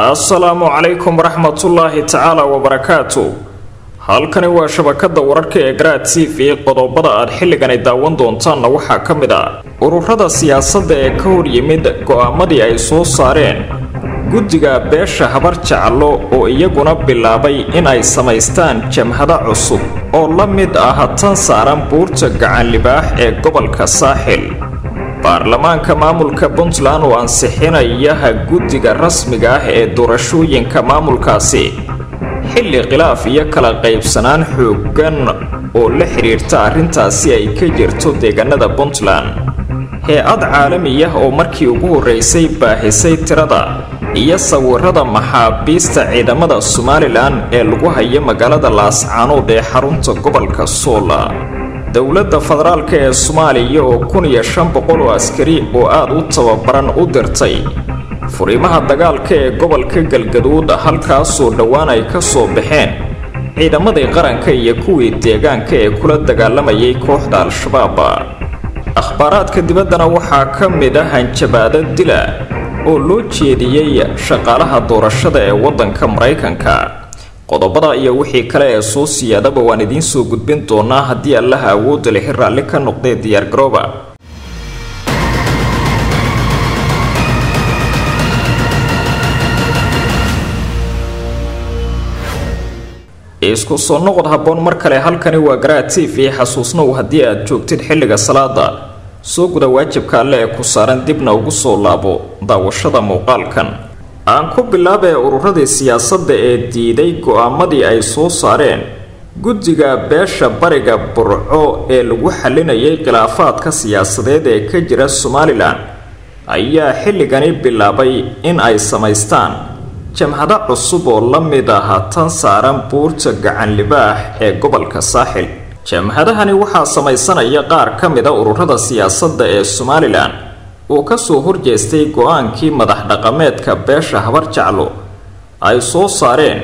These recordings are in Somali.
assalaamu calaykum waraxmatullaahi tacaala wabarakaatu halkani waa shabakada wararka ee garaad t v qodobada aad xilligani daawan doontaanna waxaa ka mid ah ururada siyaasadda ee ka hor yimid go'aamadii ay soo saareen. Guddiga beesha habar jaclo oo iyaguna bilaabay in ay samaystaan jamhado cusub oo la mid ah tan saaran buurta gacanlibaax ee gobolka saaxil baarlamaanka maamulka puntland oo ansixinayaha guddiga rasmiga ah ee doorashooyinka maamulkaasi. Xilli khilaaf iyo kala qaybsanaan xooggan oo la xidhiirta arrintaasi ay ka jirto deegaanada puntland. Hay'ad caalamiyah oo markii ugu horreysay baahisay tirada iyo sawirada maxaabiista ciidamada somalilan ee lagu hayo magaalada laascaanood ee xarunta gobolka soola dowladda federaalk ee soomaaliya oo kun iyo shan boqol oo askari oo aada u tababaran u dirtay furimaha dagaalka ee gobolka galgaduud halkaasoo dhowaan ay ka soo baxeen ciidamadii qaranka iyo kuwii deegaanka ee kula dagaalamayay kooxda al-shabaab. Akhbaaraadka dibaddana waxaa ka mid ah hanjabaado dila oo loo jeediyey shaqaalaha doorashada ee waddanka maraykanka qodobada iyo wixii kale ee soo siyaadaba waan idiin soo gudbin doonaa haddii allaha awoodda lixi raalli ka noqdee diyaargarooba isku soo noqod habboon mar kale halkani waa garaad t v xasuusnow haddii aad joogtid xilliga salaada soo guda waajibka alle ee ku saaran dibna ugu soo laabo daawashada muuqaalkan aan ku bilaabee ururadii siyaasadda ee diiday go'aamadii ay soo saareen. Guddiga beesha bariga burco ee lagu xalinayay khilaafaadka siyaasadeed ee ka jira somalilan ayaa xilligani bilaabay in ay samaystaan. Jamhado cusub oo la mid ah tan saaran buurta gacanlibaax ee gobolka saaxil. Jamhadahani waxaa samaysanaya qaar ka mid a ururada siyaasadda ee somalilan oo ka soo horjeestay go'aankii madax dhaqameedka beesha habar jaclo. Ay soo saareen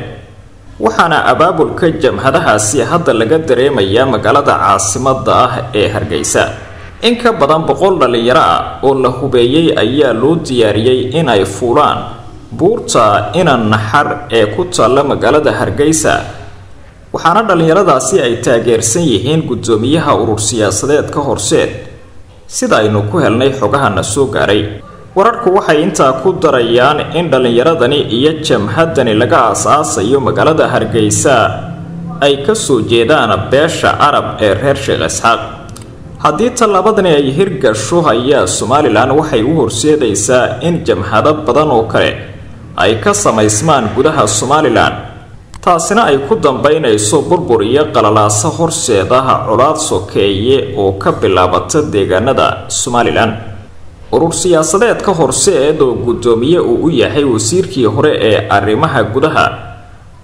waxaana abaabulka jamhadahaasi hadda laga dareemayaa magaalada caasimada ah ee hargeysa. In ka badan boqol dhallinyaro ah oo la hubeeyey ayaa loo diyaariyey inay fuulaan buurta inan naxar ee ku taalla magaalada hargeysa. Waxaana dhallinyaradaasi ay taageersan yihiin guddoomiyaha urur siyaasadeedka horseed sida aynu ku helnay xogahana soo gaaray. Wararku waxay intaa ku darayaan in dhallinyaradani iyo jamhadani laga aas-aasayo magaalada hargeysa ay ka soo jeedaan beesha arab ee reer sheekh isxaaq. Haddii tallaabadani ay hirgasho ayaa somalilan waxay u horseedaysaa in jamhado badan oo kale ay ka samaysmaan gudaha somalilan taasina ay ku dambaynayso burbur iyo qalalaaso horseedaha colaad sokeeye oo ka bilaabata deegaanada somalilan. Urur siyaasadeedka horseed oo guddoomiye uu u yahay wasiirkii hore ee arrimaha gudaha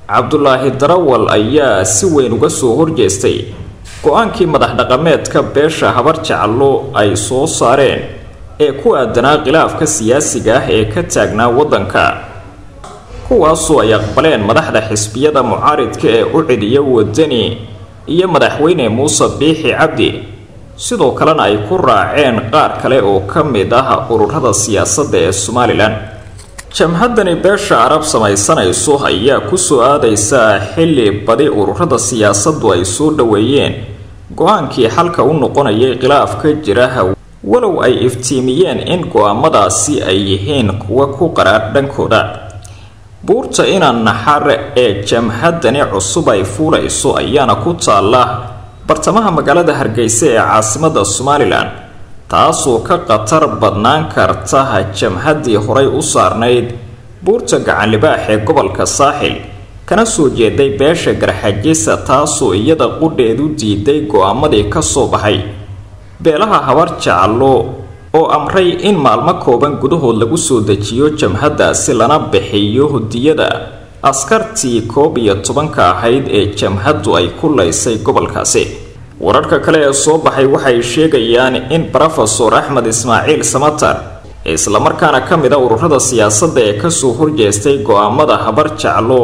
cabdulaahi darawal ayaa si weyn uga soo horjeestay. Go'aankii madax dhaqameedka beesha habar jaclo ay soo saareen ee ku aadanaa khilaafka siyaasiga ah ee ka taagnaa waddanka kuwaasoo ay aqbaleen madaxda xisbiyada mucaaridka ee u celiya wadani iyo madaxweyne muuse biixi cabdi. Sidoo kalena ay ku raaceen qaar kale oo ka mid ah ururada siyaasadda ee somalilan jamhadani beesha arab samaysanayso ayaa ku soo aadaysaa xilli badi ururada siyaasaddu ay soo dhoweeyeen. Go'aankii xalka u noqonayay khilaaf ka jira walow ay iftiimiyeen in go'aamadaasi ay yihiin kuwa ku qaraar dhankooda buurta inan naxar ee jamhadani cusub ay fuulayso ayaana ku taalla bartamaha magaalada hargeysa ee caasimada somalilan taasoo ka khatar badnaan karta jamhadii horay u saarnayd buurta gacanlibaax ee gobolka saaxil kana soo jeeday beesha garxajisa taasoo iyada qudheedu diiday go'aamadii ka soo baxay beelaha habar jaclo oo amray in maalmo kooban gudahood lagu soo dejiyo jamhadaasi lana bixiyo hudiyada askartii koob iyo tobanka ahayd ee jamhaddu ay ku laysay gobolkaasi. Wararka kale ee soo baxay waxay sheegayaan in rofesor axmed ismaaciil samatar islamarkaana ka mid a ururada siyaasadda ee ka soo horjeestay go'aamada habar jaclo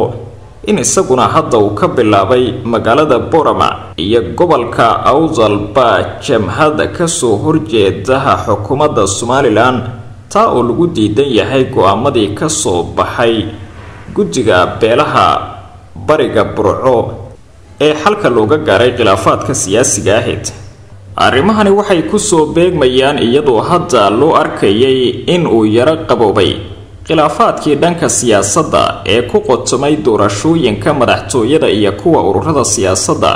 in isaguna hadda uu ka bilaabay magaalada borama iyo gobolka awdalba jamhada ka soo horjeedaha xukuumadda somalilan. Taa oo lagu diidan yahay go'aamadii ka soo baxay guddiga beelaha bariga burco ee xalka looga gaaray khilaafaadka siyaasiga ahayd. Arrimahani waxay ku soo beegmayaan iyadoo hadda loo arkayay in uu yaro qaboobay khilaafaadkii dhanka siyaasadda ee ku qotomay doorashooyinka madaxtooyada iyo kuwa ururada siyaasadda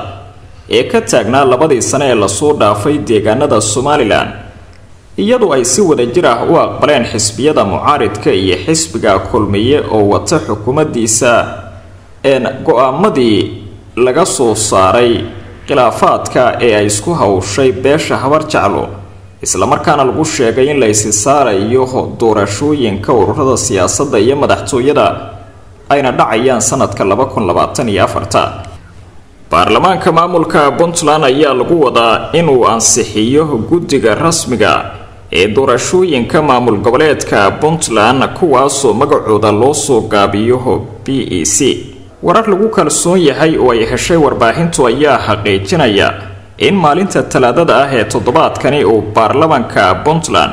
ee ka taagnaa labadii sane ee la soo dhaafay deegaanada somalilan iyadoo ay si wadajir ah u aqbaleen xisbiyada mucaaridka iyo xisbiga kulmiye oo wata xukuumaddiisa een go'aamadii laga soo saaray khilaafaadka ee ay isku hawshay beesha habar jeclo islamarkaana lagu sheegay in la isi saarayo doorashooyinka ururada siyaasadda iyo madaxtooyada ayna dhacayaan sanadka laba kun labaatan iyo afarta. Baarlamaanka maamulka puntland ayaa lagu wadaa inuu ansixiyo guddiga rasmiga ee doorashooyinka maamul goboleedka puntland kuwaasoo magacooda loo soo gaabiyo b e c. Warar lagu kalsoon yahay oo ay heshay warbaahintu ayaa xaqiijinaya in maalinta talaadada ah ee toddobaadkani uu baarlamaanka puntland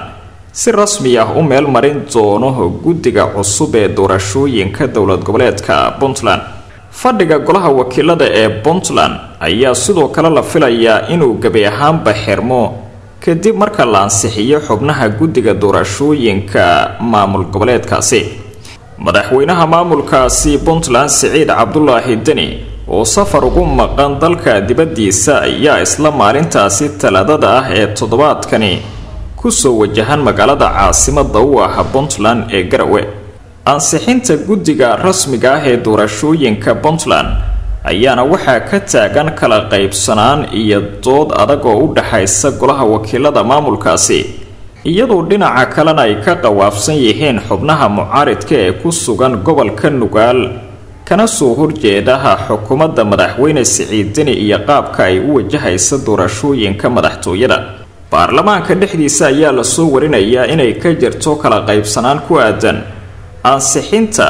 si rasmi ah u meel marin doono guddiga cusub ee doorashooyinka dowlad goboleedka puntland. Fadhiga golaha wakiilada ee puntland ayaa sidoo kale la filayaa inuu gebi ahaanba xirmo kadib marka la ansixiyo xubnaha guddiga doorashooyinka maamul goboleedkaasi. Madaxweynaha maamulkaasi puntland siciid cabdulaahi deni oo safar ugu maqan dalka dibaddiisa ayaa isla maalintaasi talaadada ah ee toddobaadkani. Kusoo wajahan magaalada caasimada u ah puntland ee garawe. Ansixinta guddiga rasmiga ah ee doorashooyinka puntland ayaana waxaa ka taagan kala qaybsanaan iyo dood adag oo u dhaxaysa golaha wakiilada maamulkaasi. Iyadoo dhinaca kalena ay ka qawaafsan yihiin xubnaha mucaaridka ee ku sugan gobolka nugaal kana soo horjeedaha xukuumadda madaxweyne siciidini iyo qaabka ay u wajahaysa doorashooyinka madaxtooyada. Baarlamaanka dhexdiisa ayaa la soo warinayaa inay ka jirto kala qaybsanaan ku aadan ansixinta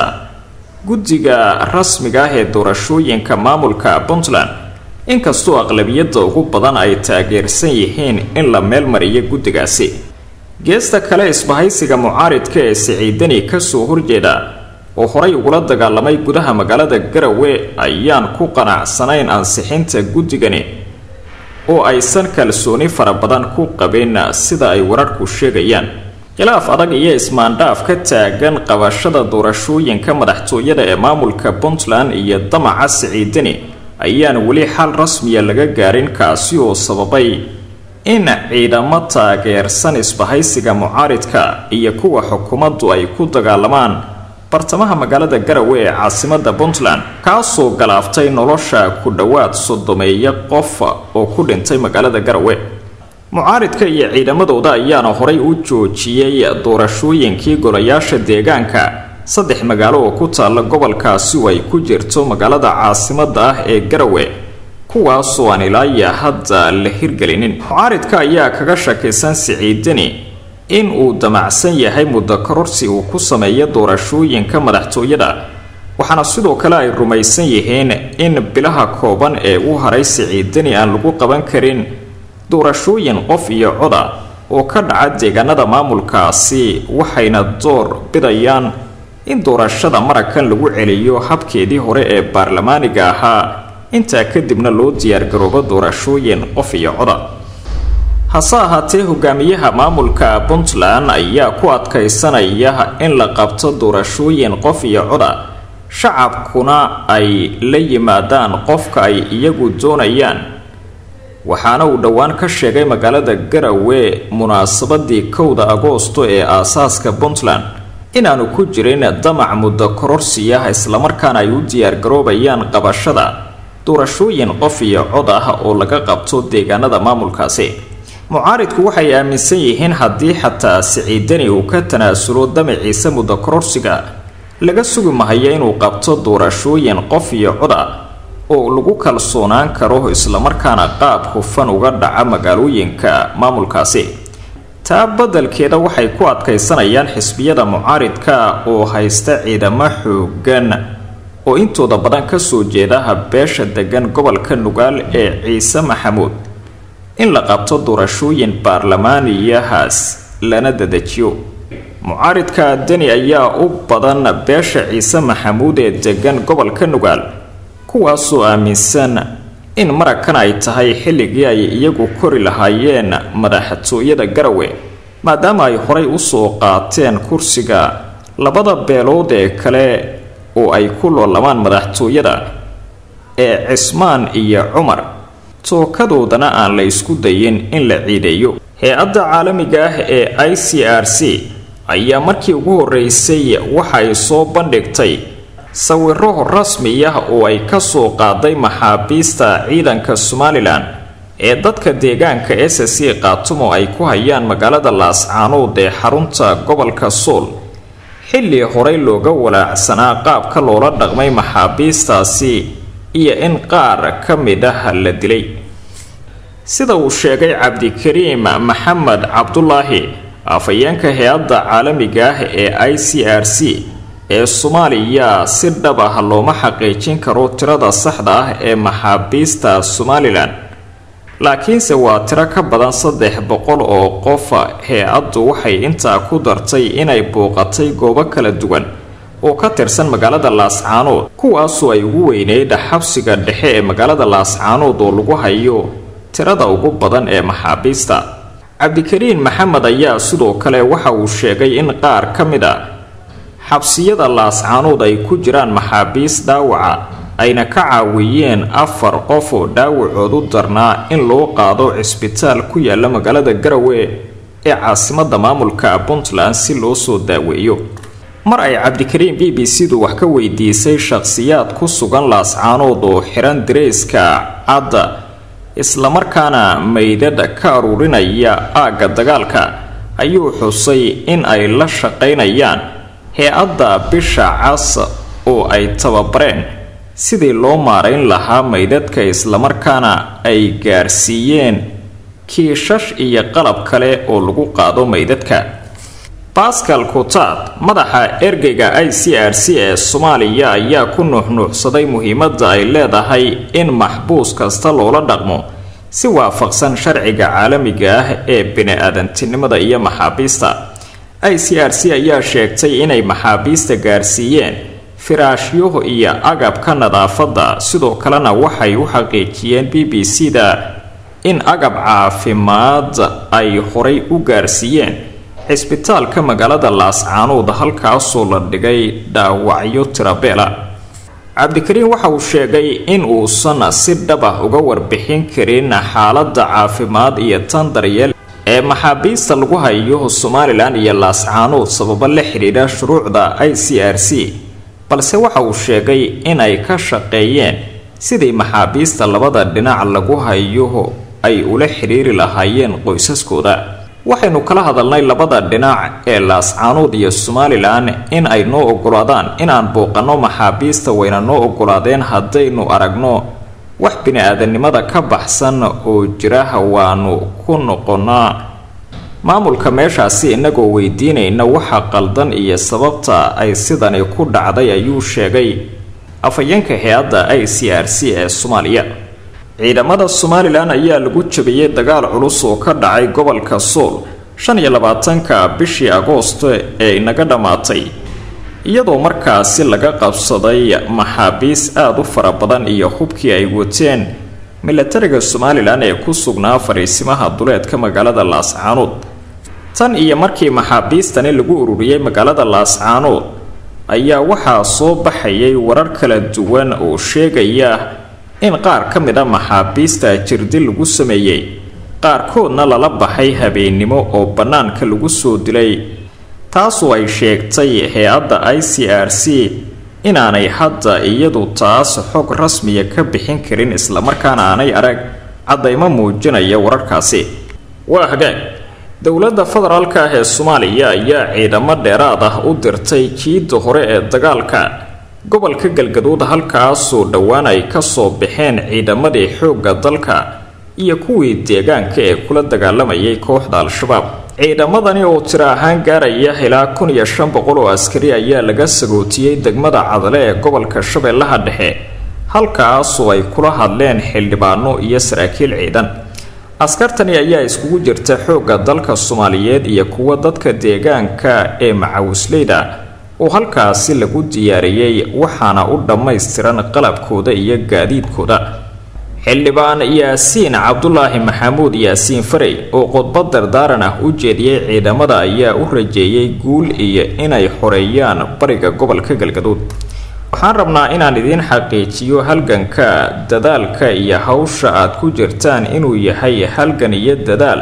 guddiga rasmiga ah ee doorashooyinka maamulka puntland. Inkastoo aqlabiyadda ugu badan ay taageersan yihiin in la meelmariyo guddigaasi. Geesta kale isbahaysiga mucaaridka ee siciidani ka soo horjeeda oo horay ugula dagaalamay gudaha magaalada garawe ayaan ku qanacsanayn ansixinta guddigani oo aysan kalsooni fara badan ku qabin sida ay wararku sheegayaan. Khilaaf adag iyo ismaandhaaf ka taagan qabashada doorashooyinka madaxtooyada ee maamulka puntland iyo damaca siciidani ayaan weli xal rasmiya laga gaarin kaasi oo sababay in ciidamo taageersan isbahaysiga mucaaridka iyo kuwa xukuumaddu ay ku dagaalamaan bartamaha magaalada garawe ee caasimada puntland kaasoo galaaftay nolosha ku dhowaad sodomeeya qof oo ku dhintay magaalada garawe. Mucaaridka iyo ciidamadooda ayaana horay u joojiyey doorashooyinkii golayaasha deegaanka. Saddex magaalo oo ku taalla gobolkaasi oo ay ku jirto magaalada caasimada ah ee garawe kuwaasoo aan ilaaya hadda la hirgelinin. Mucaaridka ayaa kaga shakisan siciidani in uu damacsan yahay muddo kororsi uu ku sameeyo doorashooyinka madaxtooyada. Waxaana sidoo kale ay rumaysan yihiin in bilaha kooban ee u haray siciidani aan lagu qaban karin doorashooyin qof iyo coda oo ka dhaca deegaanada maamulkaasi waxayna door bidayaan in doorashada marakan lagu celiyo habkeedii hore ee baarlamaaniga ahaa. Intaa kadibna loo diyaargaroobo doorashooyin qof iyo coda hase ahaatee hogaamiyaha maamulka puntland ayaa ku adkaysanaya in la qabto doorashooyin qof iyo coda shacabkuna ay la yimaadaan qofka ay iyagu doonayaan. Waxaana uu dhowaan ka sheegay magaalada garawe munaasabadii kowda agoosto ee aasaaska puntland. Inaanu ku jirin damac muddo kororsiya islamarkaana ay u diyaargaroobayaan qabashada. Doorashooyin qof iyo cod ah oo laga qabto deegaanada maamulkaasi mucaaridku waxay aaminsan yihiin haddii xataa siciidani uu ka tanaasulo damaciisa muddo kororsiga laga sugi mahayo inuu qabto doorashooyin qof iyo cod ah oo lagu kalsoonaan karo islamarkaana qaab hufan uga dhaca magaalooyinka maamulkaasi. Taa beddelkeeda waxay ku adkaysanayaan xisbiyada mucaaridka oo haysta ciidamo xoogan oo intooda badan ka soo jeedaha beesha degan gobolka nugaal ee ciise maxamuud in la qabto doorashooyin baarlamaaniyahaas lana dedejiyo mucaaridka deni ayaa u badan beesha ciise maxamuud ee degan gobolka nugaal kuwaasoo aaminsan in marakan ay tahay xilligii ay iyagu kori lahaayeen madaxtooyada garawe maadaama ay horay u soo qaateen kursiga labada beelood ee kale oo ay ku loolamaan madaxtooyada ee cismaan iyo cumar tookadoodana aan la isku dayin in la ciideeyo. Hay'adda caalamiga ah ee i c r c ayaa markii ugu horeysay waxay soo bandhigtay sawiro rasmi ah oo ay ka soo qaaday maxaabiista ciidanka somalilan ee dadka deegaanka s c qaatumo ay ku hayaan magaalada laascaanood ee xarunta gobolka sool xilli horey looga walaacsanaa qaabka loola dhaqmay maxaabiistaasi iyo in qaar ka mid ah la dilay. Sida uu sheegay cabdikariim maxamed cabdulaahi afhayeenka hay'adda caalamiga ah ee i c r c ee soomaaliya si dhab ah looma xaqiijin karo tirada saxda ah ee maxaabiista somalilan laakiinse waa tiro ka badan saddex boqol oo qof hay'addu waxay intaa ku dartay inay booqatay goobo kala duwan oo ka tirsan magaalada laascaanood kuwaasoo ay ugu weyneyd xabsiga dhexe ee magaalada laascaanood oo lagu hayo tirada ugu badan ee maxaabiista. Cabdikariin maxamed ayaa sidoo kale waxa uu sheegay in qaar ka mid a xabsiyada laascaanood ay ku jiraan maxaabiis dhaawaca ayna ka caawiyeen afar qof oo dhaawacoodu darnaa in loo qaado cisbitaal ku yaalla magaalada garawe ee caasimada maamulka puntland si loo soo daaweeyo mar ay cabdikariin b b c du wax ka weydiisay shaqhsiyaad ku sugan laascaanood oo xiran dareyska cadda islamarkaana meydadha ka aruurinaya aagga dagaalka ayuu xusay in ay la shaqaynayaan hay'adda bisha cas oo ay tababareen sidii loo maarayn lahaa meydadka islamarkaana ay gaarsiiyeen kiishash iyo qalab kale oo lagu qaado meydadka bascal kutaad madaxa ergeyga i c r c ee soomaaliya ayaa ku nuuxnuuxsaday muhiimadda ay leedahay in maxbuus kasta loola dhaqmo si waafaqsan sharciga caalamiga ah ee bini-aadantinimada iyo maxaabiista. I c r c ayaa sheegtay inay maxaabiista gaarsiiyeen firaashyo iyo agabka nadaafadda sidoo kalena waxay u xaqiijiyeen b b c da in agab caafimaad ay horay u gaarsiiyeen cisbitaalka magaalada laascaanood halkaasoo la dhigay dhaawacyo tirabeela. Cabdikariin waxa uu sheegay in uusan si dhab ah uga warbixin karin xaaladda caafimaad iyo tan daryeel ee maxaabiista lagu hayo somalilan iyo laascaanood sababo la xidhiidha shuruucda i c r c balse waxa uu sheegay inay ka shaqeeyeen sidii maxaabiista labada dhinac lagu hayo ay ula xidhiiri lahaayeen qoysaskooda waxaynu kala hadalnay labada dhinac ee laascaanood iyo somalilan in ay noo ogolaadaan inaan booqanno maxaabiista wayna noo ogolaadeen haddaynu aragno wax bini-aadanimada ka baxsan oo jira waanu ku noqonaa maamulka meeshaasi inagoo weydiinayna waxa qaldan iyo sababta ay sidani ku dhacday ayuu sheegay. Afhayeenka hay'adda i c r c ee soomaaliya ciidamada somalilan ayaa lagu jabiyey dagaal culus oo ka dhacay gobolka sool shan iyo labaatanka bishii agoosto ee inaga dhammaatay iyadoo markaasi laga qabsaday maxaabiis aada u fara badan iyo hubkii ay wateen milatariga somalilan ee ku sugnaa fariisimaha duleedka magaalada laascaanood tan iyo markii maxaabiistani lagu ururiyey magaalada laascaanood ayaa waxaa soo baxayay warar kala duwan oo sheegaya in qaar ka mid a maxaabiista jirdi lagu sameeyey qaarkoodna lala baxay habeennimo oo bannaanka lagu soo dilay. Taasoo ay sheegtay hay'adda i c r c inaanay hadda iyadu taas xog rasmiya ka bixin karin islamarkaana aanay arag caddaymo muujinaya wararkaasi. Waa hagaag. Dowladda federaalka ah ee soomaaliya ayaa ciidamo dheeraad ah u dirtay jiidda hore ee dagaalka gobolka galgaduud halkaasoo dhowaan ay ka soo baxeen ciidamadii xoogga dalka iyo kuwii deegaanka ee kula dagaalamayay kooxda al-shabaab ciidamadani oo tiro ahaan gaaraya ilaa kun iyo shan boqol oo askari ayaa laga sagootiyey degmada cadale ee gobolka shabeellaha dhexe halkaasoo ay kula hadleen xildhibaano iyo saraakiil ciidan. Askartani ayaa iskugu jirta xoogga dalka soomaaliyeed iyo kuwa dadka deegaanka ee macawisleyda oo halkaasi lagu diyaariyey waxaana u dhammaystiran qalabkooda iyo gaadiidkooda. Xildhibaan yaasiin cabdulaahi maxamuud yaasiin farey oo khudbad dardaaran ah u jeediyey ciidamada ayaa u rajeeyey guul iyo inay xoreeyaan bariga gobolka galgaduud. Waxaan rabnaa inaan idiin xaqiijiyo halganka dadaalka iyo hawsha aad ku jirtaan inuu yahay halgan iyo dadaal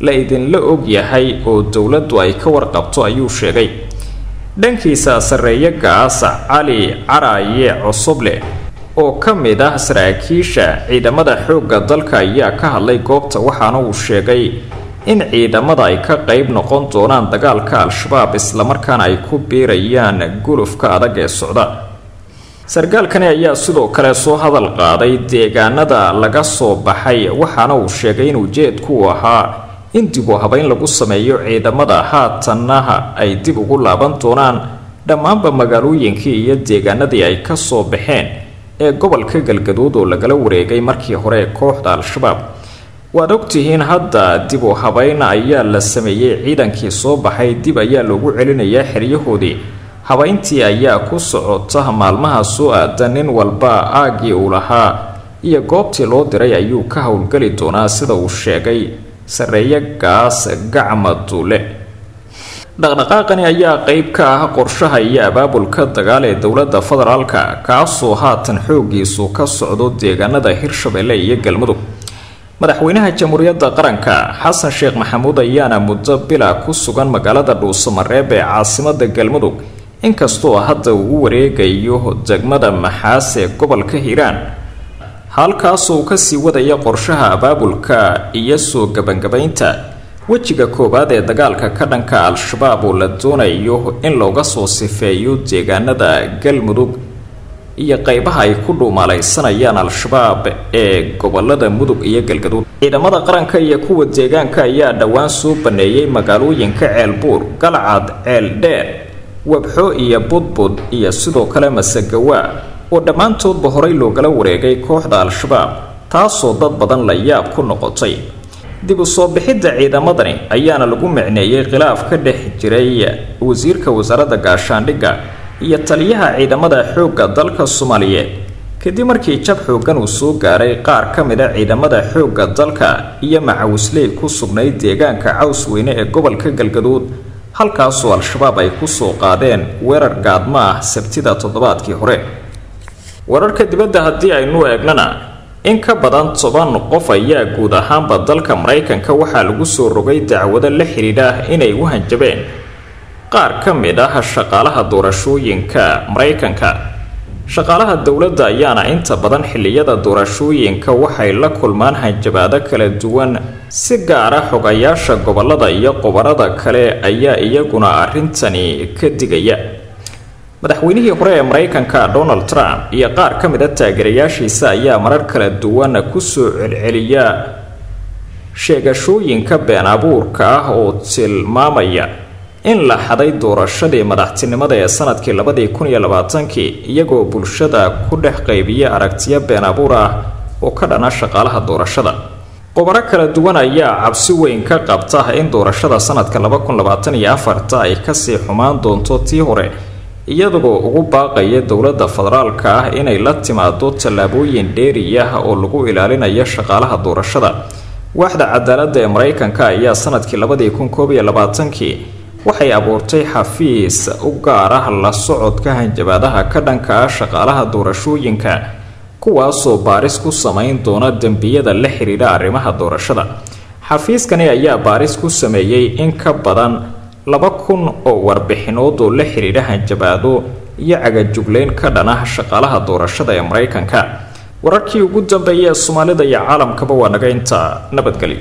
la idinla og yahay oo dowladdu ay ka warqabto ayuu sheegay dhankiisa sarreeye gaasa cali caraaye cosoble oo ka mid ah saraakiisha ciidamada xoogga dalka ayaa ka hadlay goobta waxaana uu sheegay in ciidamada ay ka qayb noqon doonaan dagaalka al-shabaab islamarkaana ay ku biirayaan gulufka adag ee socda. Sarkaalkani ayaa sidoo kale soo hadal qaaday deegaanada laga soo baxay waxaana uu sheegay in ujeedku ahaa in dib u habeyn lagu sameeyo ciidamada haatanna ay dib ugu laaban doonaan dhammaanba magaalooyinkii iyo deegaanadii ay ka soo baxeen ee gobolka galgaduud oo lagala wareegay markii hore kooxda al-shabaab. Waad ogtihiin hadda dib u habeyn ayaa la sameeyey ciidankii soo baxay dib ayaa loogu celinayaa xeryahoodii. Habeyntii ayaa ku socota maalmaha soo aadan nin walba aaggii uu lahaa iyo goobtii loo diray ayuu ka howlgeli doonaa sida uu sheegay sarreeye gaas gacma duule dhaqdhaqaaqani ayaa qeyb ka ah qorshaha iyo abaabulka dagaal ee dowladda federaalka kaasoo haatan xoogiisu ka socdo deegaanada hirshabelle iyo galmudug. Madaxweynaha jamhuuriyadda qaranka xasan sheekh maxamuud ayaana muddo bila ku sugan magaalada dhuusamareeb ee caasimada galmudug inkastoo hadda uu wareegayo degmada maxaas ee gobolka hiiraan halkaasoo ka sii wadaya qorshaha abaabulka iyo soo gebangabaynta wejiga koowaad ee dagaalka ka dhanka al-shabaab oo la doonayo in looga soo sifeeyo deegaanada galmudug iyo qeybaha ay ku dhuumaalaysanayaan al-shabaab ee gobollada mudug iyo galgaduud. Ciidamada qaranka iyo kuwa deegaanka ayaa dhowaan soo baneeyey magaalooyinka ceelbuur galcad ceel dheer wabxo iyo budbud iyo sidoo kale masagawaa oo dhammaantoodba horey loogala wareegay kooxda al-shabaab taasoo dad badan la yaab ku noqotay. Dib u soo bixidda ciidamadani ayaana lagu micneeyey khilaaf ka dhex jiray wasiirka wasaaradda gaashaandhigga iyo taliyaha ciidamada xoogga dalka soomaaliyeed. Kadib markii jab xooggan uu soo gaaray qaar ka mid a ciidamada xoogga dalka iyo macawisley ku sugnayd deegaanka caws weyne ee gobolka galgaduud halkaasoo al-shabaab ay ku soo qaadeen weerar gaadma ah sabtida toddobaadkii hore wararka dibadda haddii aynu eegnana in ka badan toban qof ayaa guud ahaanba dalka maraykanka waxaa lagu soo rogay dacwado la xidhiidha inay u hanjabeen. Qaar ka mid ah shaqaalaha doorashooyinka maraykanka. Shaqaalaha dowladda ayaana inta badan xilliyada doorashooyinka waxay la kulmaan hanjabaado kala duwan si gaara xogayaasha gobollada iyo qobarada kale ayaa iyaguna arrintani ka digaya madaxweynihii hore ee maraykanka donald trump iyo qaar ka mid a taageerayaashiisa ayaa marar kala duwan ku soo celceliya sheegashooyinka been abuurka ah oo tilmaamaya in la xaday doorashadii madaxtinimada ee sannadkii labadii kun iyo labaatankii iyagoo bulshada ku dhex qaybiya aragtiyo been abuur ah oo ka dhana shaqaalaha doorashada. Qobaro kala duwan ayaa cabsi weyn ka qabta in doorashada sanadka laba kun labaatan iyo afarta ay ka sii xumaan doonto tii hore iyadagoo ugu baaqaya dowladda federaalka ah inay la timaado tallaabooyin dheeriyah oo lagu ilaalinayo shaqaalaha doorashada. Waaxda cadaaladda ee maraykanka ayaa sannadkii labadii kun koob iyo labaatankii waxay abuurtay xafiis u gaar ah la socodka hanjabaadaha ka dhanka ah shaqaalaha doorashooyinka kuwaasoo baaris ku samayn doona dembiyada la xidhiidha arrimaha doorashada. Xafiiskani ayaa baaris ku sameeyey in ka badan laba kun oo warbixinood oo la xidhiidha hanjabaado iyo cagajugleyn ka dhanah shaqaalaha doorashada ee maraykanka. Wararkii ugu dambeeyay ee soomaalida iyo caalamkaba waa naga intaa nabadgelyo